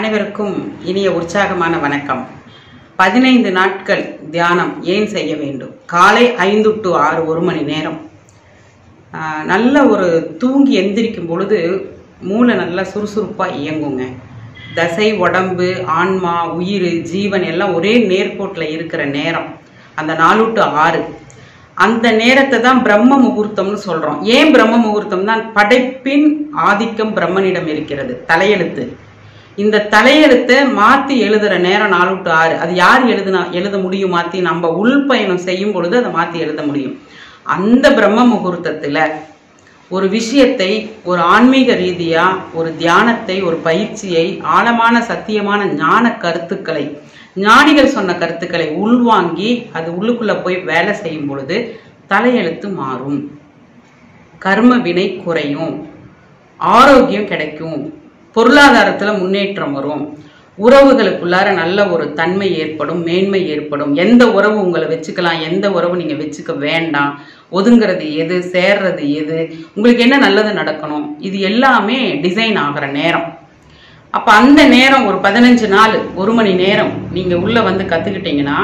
அனைவருக்கும் இனிய உற்சாகமான வணக்கம். பதினைந்து நாட்கள் தியானம் ஏன் செய்ய வேண்டும்? காலை ஐந்து டு ஆறு ஒரு மணி நேரம். நல்ல ஒரு தூங்கி எந்திரிக்கும் பொழுது மூளை நல்லா சுறுசுறுப்பாக இயங்குங்க. தசை உடம்பு ஆன்மா உயிர் ஜீவன் எல்லாம் ஒரே நேர்கோட்டில் இருக்கிற நேரம். அந்த நாலு டு ஆறு. அந்த நேரத்தை தான் பிரம்ம முகூர்த்தம்னு சொல்கிறோம் ஏன் பிரம்ம முகூர்த்தம் தான் படைப்பின் ஆதிக்கம் பிரம்மனிடம் இருக்கிறது தலையெழுத்து. இந்த தலையெழுத்தை மாத்தி எழுதுற நேரம் நாலு டு ஆறு. அது யார் எழுதுனா எழுத முடியும் மாத்தி? நம்ம உள் பயணம் செய்யும் பொழுது அதை மாத்தி எழுத முடியும். அந்த பிரம்ம முகூர்த்தத்துல ஒரு விஷயத்தை ஒரு ஆன்மீக ரீதியா ஒரு தியானத்தை ஒரு பயிற்சியை ஆழமான சத்தியமான ஞான கருத்துக்களை ஞானிகள் சொன்ன கருத்துக்களை உள்வாங்கி அது உள்ளுக்குள்ள போய் வேலை செய்யும் பொழுது தலையெழுத்து மாறும். கர்ம வினை குறையும். ஆரோக்கியம் கிடைக்கும். பொருளாதாரத்தில் முன்னேற்றம் வரும். உறவுகளுக்குள்ளார நல்ல ஒரு தன்மை ஏற்படும் மேன்மை ஏற்படும். எந்த உறவு உங்களை வச்சுக்கலாம் எந்த உறவு நீங்கள் வச்சுக்க வேண்டாம். ஒதுங்கிறது எது சேர்றது எது உங்களுக்கு என்ன நல்லது நடக்கணும் இது எல்லாமே டிசைன் ஆகிற நேரம். அப்போ அந்த நேரம் ஒரு பதினஞ்சு நாள் ஒரு மணி நேரம் நீங்கள் உள்ளே வந்து கற்றுக்கிட்டீங்கன்னா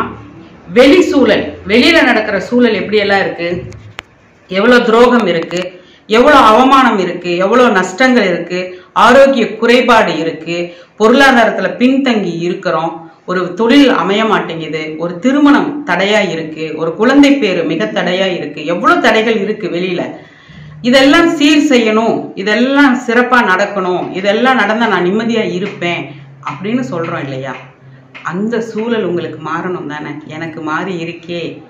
வெளி சூழல் வெளியில் நடக்கிற சூழல் எப்படியெல்லாம் இருக்குது எவ்வளோ துரோகம் இருக்குது எவ்வளோ அவமானம் இருக்கு எவ்வளோ நஷ்டங்கள் இருக்கு ஆரோக்கிய குறைபாடு இருக்கு பொருளாதாரத்துல பின்தங்கி இருக்கிறோம் ஒரு தொழில் அமைய மாட்டேங்குது ஒரு திருமணம் தடையா இருக்கு ஒரு குழந்தை பேரு மிக தடையா இருக்கு எவ்வளவு தடைகள் இருக்கு வெளியில. இதெல்லாம் சீர் செய்யணும் இதெல்லாம் சிறப்பா நடக்கணும் இதெல்லாம் நடந்தா நான் நிம்மதியா இருப்பேன் அப்படின்னு சொல்றோம் இல்லையா? அந்த சூழல் உங்களுக்கு மாறணும் தானே? எனக்கு மாறி இருக்கே.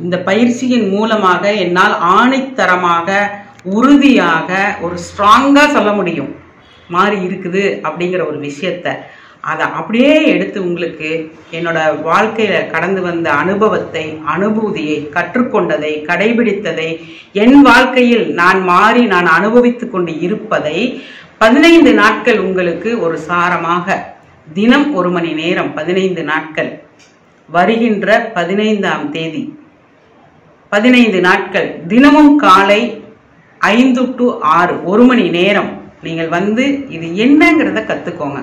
இந்த பயிற்சியின் மூலமாக என்னால் ஆணைத்தரமாக உறுதியாக ஒரு ஸ்ட்ராங்காக சொல்ல முடியும். மாறி இருக்குது அப்படிங்கிற ஒரு விஷயத்த. அதை அப்படியே எடுத்து உங்களுக்கு என்னோட வாழ்க்கையில் கடந்து வந்த அனுபவத்தை அனுபூதியை கற்றுக்கொண்டதை கடைபிடித்ததை என் வாழ்க்கையில் நான் மாறி நான் அனுபவித்து கொண்டு இருப்பதை பதினைந்து நாட்கள் உங்களுக்கு ஒரு சாரமாக தினம் ஒரு மணி நேரம் பதினைந்து நாட்கள் வருகின்ற பதினைந்தாம் தேதி. பதினைந்து நாட்கள் தினமும் காலை ஐந்து டு ஆறு ஒரு மணி நேரம் நீங்கள் வந்து இது என்னங்கிறத கத்துக்கோங்க.